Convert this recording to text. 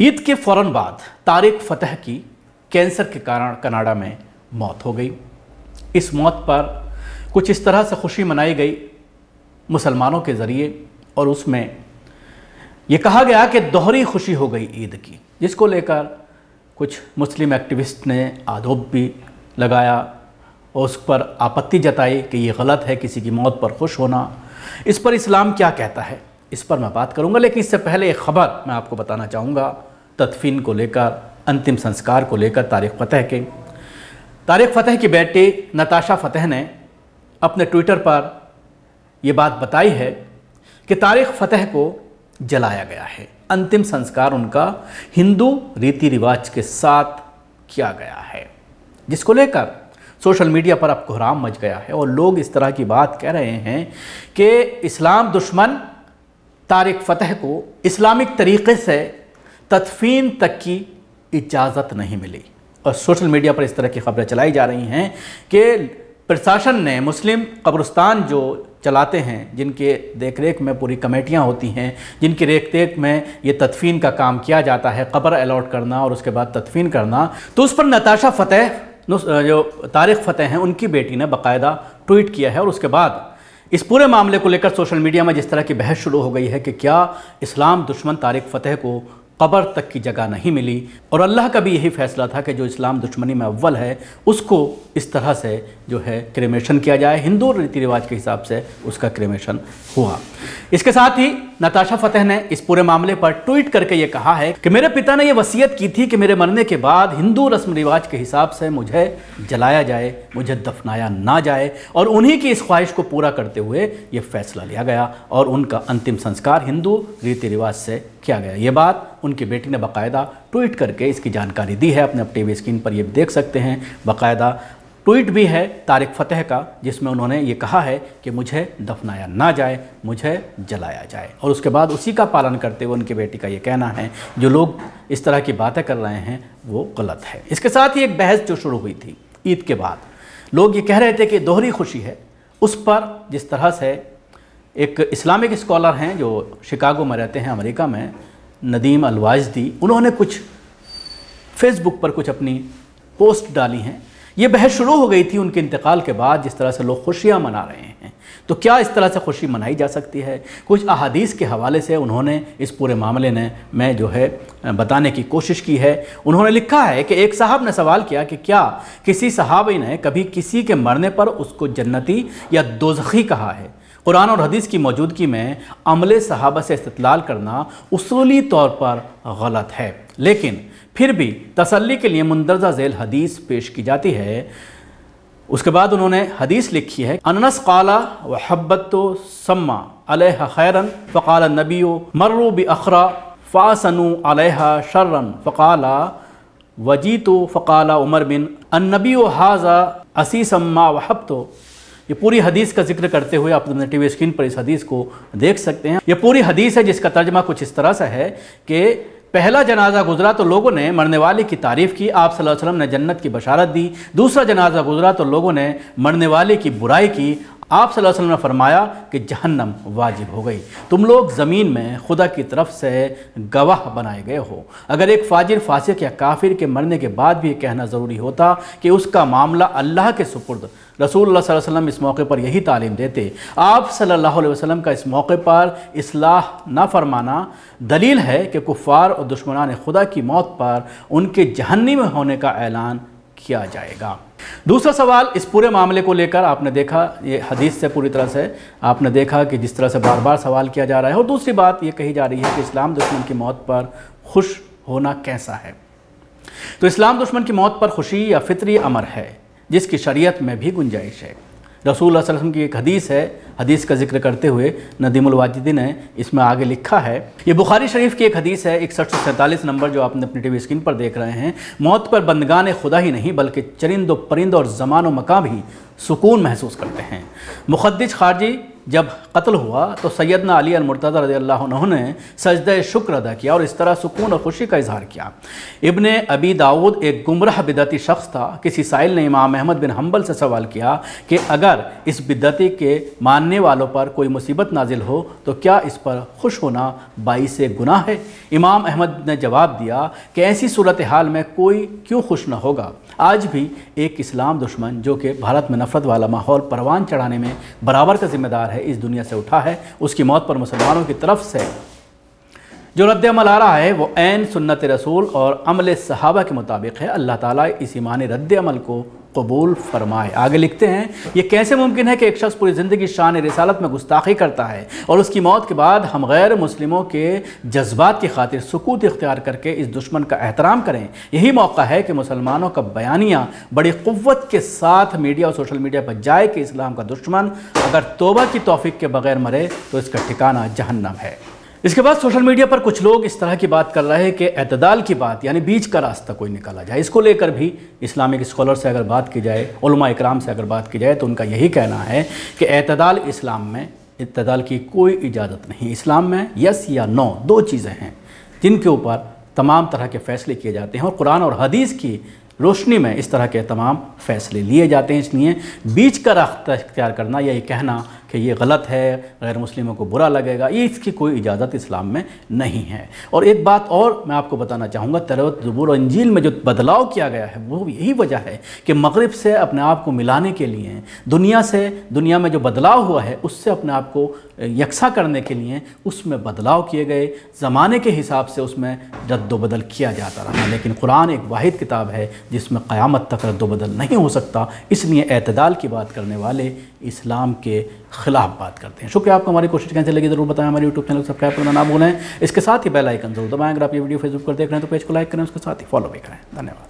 ईद के फ़ौरन बाद तारिक फतेह की कैंसर के कारण कनाडा में मौत हो गई। इस मौत पर कुछ इस तरह से खुशी मनाई गई मुसलमानों के ज़रिए और उसमें ये कहा गया कि दोहरी खुशी हो गई ईद की, जिसको लेकर कुछ मुस्लिम एक्टिविस्ट ने आरोप भी लगाया और उस पर आपत्ति जताई कि ये गलत है, किसी की मौत पर खुश होना। इस पर इस्लाम क्या कहता है, इस पर मैं बात करूँगा, लेकिन इससे पहले एक ख़बर मैं आपको बताना चाहूँगा। तदफीन को लेकर, अंतिम संस्कार को लेकर तारिक फ़तेह के। तारिक फ़तेह की बेटी नताशा फ़तेह ने अपने ट्विटर पर यह बात बताई है कि तारिक फ़तेह को जलाया गया है। अंतिम संस्कार उनका हिंदू रीति रिवाज के साथ किया गया है, जिसको लेकर सोशल मीडिया पर अब कोहराम मच गया है और लोग इस तरह की बात कह रहे हैं कि इस्लाम दुश्मन तारिक फ़तेह को इस्लामिक तरीक़े से तदफीन तक की इजाज़त नहीं मिली। और सोशल मीडिया पर इस तरह की खबरें चलाई जा रही हैं कि प्रशासन ने मुस्लिम कब्रस्तान जो चलाते हैं, जिनके देख रेख में पूरी कमेटियाँ होती हैं, जिनकी रेख देख में ये तदफीन का काम किया जाता है कब्र अलॉट करना और उसके बाद तदफीन करना तो उस पर नताशा फ़तेह जो तारिक फ़तेह हैं, उनकी बेटी ने बाकायदा ट्वीट किया है। और उसके बाद इस पूरे मामले को लेकर सोशल मीडिया में जिस तरह की बहस शुरू हो गई है कि क्या इस्लाम दुश्मन तारिक फ़तेह को कब्र तक की जगह नहीं मिली। और अल्लाह का भी यही फैसला था कि जो इस्लाम दुश्मनी में अव्वल है, उसको इस तरह से जो है क्रेमेशन किया जाए। हिंदू रीति रिवाज के हिसाब से उसका क्रेमेशन हुआ। इसके साथ ही नताशा फतेह ने इस पूरे मामले पर ट्वीट करके ये कहा है कि मेरे पिता ने यह वसीयत की थी कि मेरे मरने के बाद हिंदू रस्म रिवाज के हिसाब से मुझे जलाया जाए, मुझे दफनाया ना जाए और उन्हीं की इस ख्वाहिश को पूरा करते हुए ये फैसला लिया गया और उनका अंतिम संस्कार हिंदू रीति रिवाज से किया गया। ये बात उनकी बेटी ने बाकायदा ट्वीट करके इसकी जानकारी दी है। अपने टीवी स्क्रीन पर ये देख सकते हैं। बाकायदा ट्वीट भी है तारिक फ़तेह का, जिसमें उन्होंने ये कहा है कि मुझे दफनाया ना जाए, मुझे जलाया जाए। और उसके बाद उसी का पालन करते हुए उनकी बेटी का ये कहना है, जो लोग इस तरह की बातें कर रहे हैं, वो गलत है। इसके साथ ही एक बहस जो शुरू हुई थी, ईद के बाद। लोग ये कह रहे थे कि दोहरी खुशी है। उस पर जिस तरह से एक इस्लामिक स्कॉलर हैं जो शिकागो में रहते हैं, अमेरिका में, नदीम अलवाजदी उन्होंने कुछ फेसबुक पर कुछ अपनी पोस्ट डाली हैं ये बहस शुरू हो गई थी उनके इंतकाल के बाद, जिस तरह से लोग खुशियाँ मना रहे हैं। तो क्या इस तरह से खुशी मनाई जा सकती है? कुछ अहादीस के हवाले से उन्होंने इस पूरे मामले ने मैं जो है, बताने की कोशिश की है। उन्होंने लिखा है कि एक साहब ने सवाल किया कि क्या किसी सहाबी ने कभी किसी के मरने पर उसको जन्नती या दोजखी कहा है? कुरान और हदीस की मौजूदगी में अमले सहाबा से इस्तलाल करना उसूली तौर पर गलत है। लेकिन फिर भी तसल्ली के लिए मुंदरजा झेल हदीस पेश की जाती है। उसके बाद उन्होंने हदीस लिखी है अनस काला व हब्बत सम्मा अलह खैरन फ़काल नबी मर्रू बी अखरा फ़ासनु अलह शर्रन फ़काला वजी तो फ़काला उमर बिन अनबी हाजा असी सम्मा वहब तो ये पूरी हदीस का ज़िक्र करते हुए आप अपने टीवी स्क्रीन पर इस हदीस को देख सकते हैं। ये पूरी हदीस है जिसका तर्जमा कुछ इस तरह से है कि पहला जनाजा गुजरा तो लोगों ने मरने वाले की तारीफ़ की, आप वसल्लम ने जन्नत की बशारत दी। दूसरा जनाजा गुजरा तो लोगों ने मरने वाले की बुराई की आप वसल्लम ने फरमाया कि जहन्नम वाजिब हो गई। तुम लोग ज़मीन में खुदा की तरफ़ से गवाह बनाए गए हो। अगर एक फाजिर, फासिक या काफिर के मरने के बाद भी कहना ज़रूरी होता कि उसका मामला अल्लाह के सुपुर्द रसूल वसल्लम इस मौके पर यही तालीम देते। आप सल्लल्लाहु अलैहि वसल्लम का इस मौके पर इसलाह ना फरमाना। दलील है कि कुफ़ार और दुश्मनान खुदा की मौत पर उनके जहन्नी में होने का ऐलान किया जाएगा। दूसरा सवाल, इस पूरे मामले को लेकर आपने देखा, ये हदीस से पूरी तरह से आपने देखा कि जिस तरह से बार बार सवाल किया जा रहा है। और दूसरी बात ये कही जा रही है कि इस्लाम दुश्मन की मौत पर खुश होना कैसा है? तो इस्लाम दुश्मन की मौत पर खुशी या फितरी अमर है, जिसकी शरीयत में भी गुंजाइश है। रसूल वसलम की एक हदीस है, हदीस का ज़िक्र करते हुए नदीमुल वाजिदी ने इसमें आगे लिखा है, ये बुखारी शरीफ की एक हदीस है, इकसठ सौ सैंतालीस नंबर जो आपने अपनी टी वी स्क्रीन पर देख रहे हैं, मौत पर बंदगान खुदा ही नहीं, बल्कि चरिंद परिंद और ज़मान व मकाम ही सुकून महसूस करते हैं। मुखदस खारजी जब कत्ल हुआ तो सैदना अली अलमरतज़ा रदी अल्लाह ने सजद शुक्र अदा किया और इस तरह सुकून और खुशी का इजहार किया। इबन अबी दाऊद एक गुमराह बिदती शख्स था। किसी साइल ने इमाम अहमद बिन हम्बल से सवाल किया कि अगर इस बिदती के मानने वालों पर कोई मुसीबत नाजिल हो तो क्या इस पर खुश होना बाईस गुनाह है? इमाम अहमद ने जवाब दिया कि ऐसी सूरत हाल में कोई क्यों खुश न होगा? आज भी एक इस्लाम दुश्मन जो कि भारत में नफ़रत वाला माहौल परवान चढ़ाने में बराबर का जिम्मेदार है इस दुनिया से उठा है, उसकी मौत पर मुसलमानों की तरफ़ से। जो रद्दमल आ रहा है, वो एन सुन्नत रसूल और अमल सहाबा के मुताबिक है। अल्लाह ताला इस ईमान रद्दमल को कबूल फरमाए। आगे लिखते हैं, ये कैसे मुमकिन है कि एक शख्स पूरी ज़िंदगी शान रिसालत में गुस्ताखी करता है और उसकी मौत के बाद हम गैर मुस्लिमों के जज्बात की खातिर सकूत इख्तियार करके इस दुश्मन का एहतराम करें? यही मौका है कि मुसलमानों का बयानिया बड़ी क़वत के साथ मीडिया और सोशल मीडिया पर जाए कि इस्लाम का दुश्मन अगर तोबा की तोफ़ी के बगैर मरे तो इसका ठिकाना जहन्नम है। इसके बाद सोशल मीडिया पर कुछ लोग इस तरह की बात कर रहे हैं कि अतदाल की बात, यानी बीच का रास्ता कोई निकाला जाए। इसको लेकर भी इस्लामिक स्कॉलर से अगर बात की जाए इकराम से अगर बात की जाए तो उनका यही कहना है कि अतदाल इस्लाम में इतदाल की कोई इजाज़त नहीं। इस्लाम में यस या नो, दो चीज़ें हैं, जिनके ऊपर तमाम तरह के फ़ैसले किए जाते हैं। और कुरान और हदीस की रोशनी में इस तरह के तमाम फ़ैसले लिए जाते हैं। इसलिए बीच का रास्ता इख्तियार करना यही कहना कि ये गलत है, गैर मुस्लिमों को बुरा लगेगा, ये इसकी कोई इजाज़त इस्लाम में नहीं है। और एक बात और मैं आपको बताना चाहूँगा तरवत जबूर इंजील में जो बदलाव किया गया है, वो यही वजह है कि मगरब से अपने आप को मिलाने के लिए, दुनिया से, दुनिया में जो बदलाव हुआ है, उससे अपने आप को यकसा करने के लिए उसमें बदलाव किए गए, ज़माने के हिसाब से उसमें रद्दबदल किया जाता रहा। लेकिन कुरान एक वाहिद किताब है, जिसमें क़्यामत तक रद्दबदल नहीं हो सकता। इसलिए अतदाल की बात करने वाले इस्लाम के ख़िलाफ़ बात करते हैं। शुक्रिया, आपको हमारी कोशिश कैसे लगी, ज़रूर बताएँ हमारे यूट्यूब चैनल सब्सक्राइब करना ना भूलें। इसके साथ ही बेल आइकन ज़रूर दबाएँ। अगर आप ये वीडियो फेसबुक पर देख रहे हैं तो पेज को लाइक करें, उसके साथ ही फॉलो भी करें। धन्यवाद।